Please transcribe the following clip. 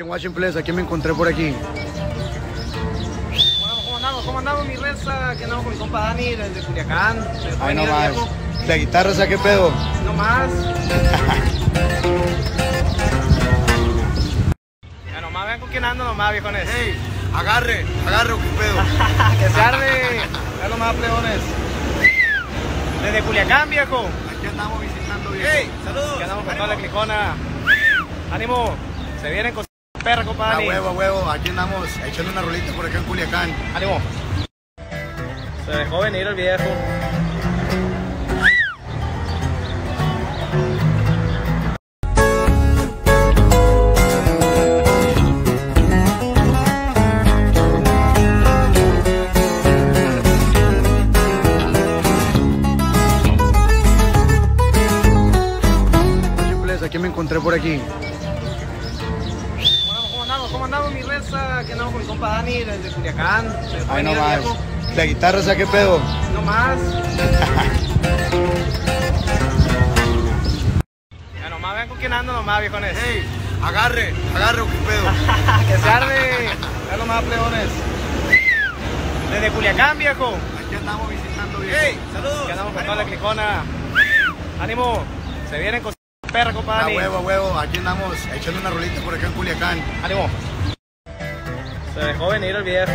Watching Place, aquí me encontré por aquí. Bueno, ¿cómo andamos? ¿Cómo andamos, mi reza? Aquí andamos con mi compa Dani desde Culiacán. Ay, no más. viejo. La guitarra, ¿esa qué pedo? No más. ya nomás vean con quién ando nomás, viejones. Hey, agarre, agarre, ¿qué pedo? que se arde. Ya nomás, pleones. Desde Culiacán, viejo. Aquí andamos visitando bien. Hey, saludos. Aquí andamos con toda la clicona. Ánimo. Se vienen con perra, compa A Dani. huevo, a huevo, aquí andamos echando una rolita por acá en Culiacán. Ánimo. Se dejó venir el viejo. Aquí me encontré por aquí. Bueno, ¿cómo andamos? ¿Cómo andamos, mi reza? Aquí andamos con mi compa Dani desde Culiacán. Ay, no más. viejo. La guitarra, ¿esa qué pedo? No más. ya nomás vean con quién ando nomás, viejones. Hey, agarre, agarre, ¿qué pedo? que se arde. Ya nomás, pleones. Desde Culiacán, viejo. Aquí andamos visitando bien. Hey, saludos. Aquí andamos con toda la clicona. Ánimo. Se vienen con perra, A huevo, a huevo, aquí andamos echando una rolita por acá en Culiacán. Ánimo. Se dejó venir el viejo.